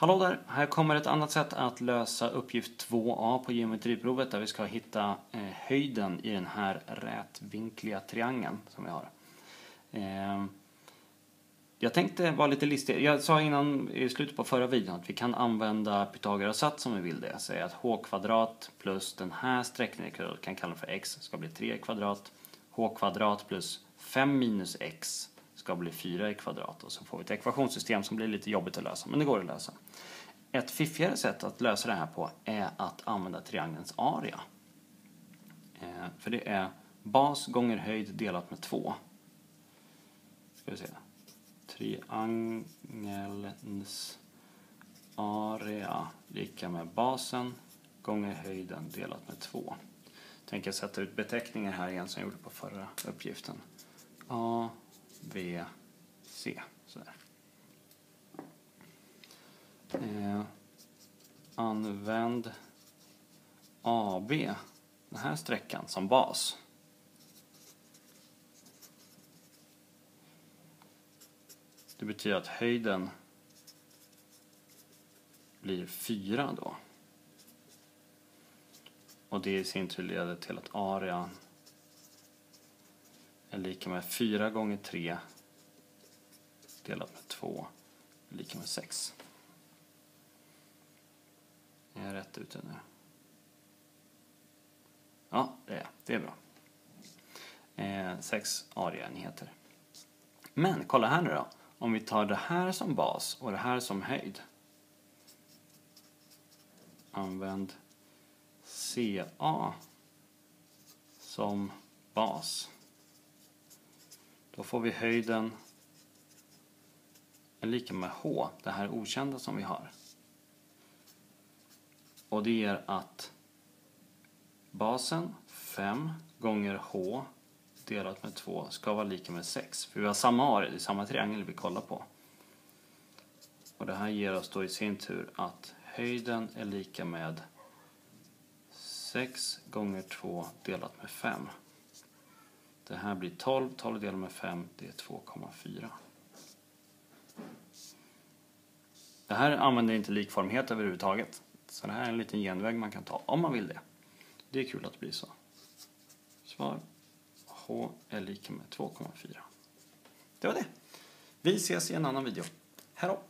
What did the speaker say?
Hallå där! Här kommer ett annat sätt att lösa uppgift 2a på geometriprovet där vi ska hitta eh, höjden i den här rätvinkliga triangeln som vi har. Eh, jag tänkte vara lite listig. Jag sa innan i slutet på förra videon att vi kan använda Pythagoras sats om vi vill det. Säg att h kvadrat plus den här sträckningen, vi kan kalla den för x, ska bli 3 kvadrat. h kvadrat plus 5 minus x ska bli 4 i kvadrat och så får vi ett ekvationssystem som blir lite jobbigt att lösa, men det går att lösa. Ett fiffigare sätt att lösa det här på är att använda triangelns area. Eh, för det är bas gånger höjd delat med 2. Ska vi se. Triangelns area lika med basen gånger höjden delat med 2. Tänker sätta ut beteckningar här igen som jag gjorde på förra uppgiften. A, V, C. Sådär. Eh, använd AB, den här sträckan, som bas. Det betyder att höjden blir 4 då. Och det i sin tur leder till att arean lika med 4 gånger 3 delat med 2 är lika med 6. Är jag rätt ute nu? Ja, det är Det är bra. Eh, sex areaenheter. Men kolla här nu då. Om vi tar det här som bas och det här som höjd. Använd CA som bas. Då får vi höjden är lika med h, det här okända som vi har. Och det ger att basen 5 gånger h delat med 2 ska vara lika med 6. För vi har samma area, det är samma triangel vi kollar på. Och det här ger oss då i sin tur att höjden är lika med 6 gånger 2 delat med 5. Det här blir 12, 12 delat med 5, det är 2,4. Det här använder inte likformighet överhuvudtaget. Så det här är en liten genväg man kan ta om man vill det. Det är kul att det blir så. Svar H är lika med 2,4. Det var det. Vi ses i en annan video. Hej då!